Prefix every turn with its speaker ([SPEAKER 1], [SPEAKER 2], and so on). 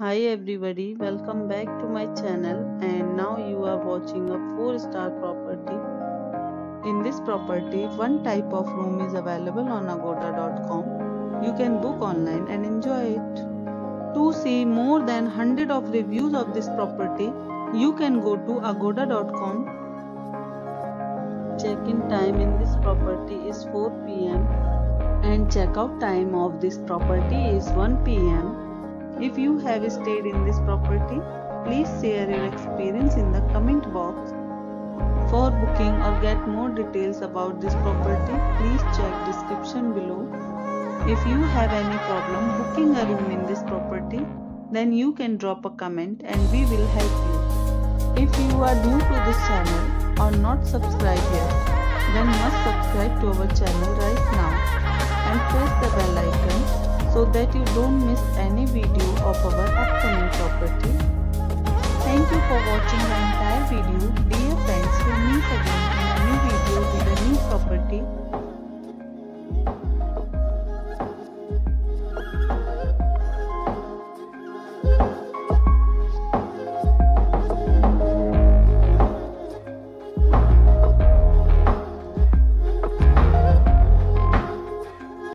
[SPEAKER 1] Hi everybody, welcome back to my channel and now you are watching a 4 star property. In this property, one type of room is available on agoda.com. You can book online and enjoy it. To see more than 100 of reviews of this property, you can go to agoda.com. Check-in time in this property is 4 pm and check-out time of this property is 1 pm. If you have stayed in this property, please share your experience in the comment box. For booking or get more details about this property, please check description below. If you have any problem booking a room in this property, then you can drop a comment and we will help you. If you are new to this channel or not subscribed yet, then must subscribe to our channel right now and press the bell icon so that you don't miss any video watching the entire video.